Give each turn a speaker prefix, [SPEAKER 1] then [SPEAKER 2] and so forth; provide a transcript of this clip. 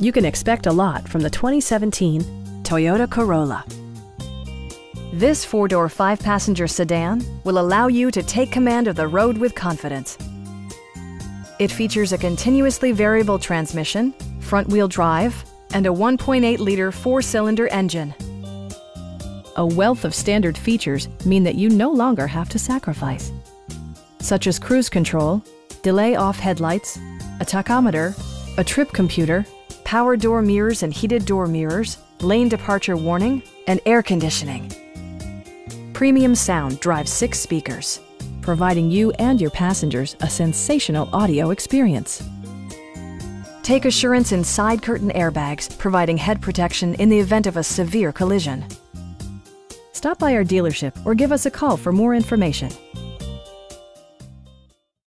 [SPEAKER 1] You can expect a lot from the 2017 Toyota Corolla. This four-door, five-passenger sedan will allow you to take command of the road with confidence. It features a continuously variable transmission, front-wheel drive, and a 1.8-liter four-cylinder engine. A wealth of standard features mean that you no longer have to sacrifice, such as cruise control, delay off headlights, a tachometer, a trip computer, power door mirrors and heated door mirrors, lane departure warning, and air conditioning. Premium sound drives six speakers, providing you and your passengers a sensational audio experience. Take assurance in side curtain airbags, providing head protection in the event of a severe collision. Stop by our dealership or give us a call for more information.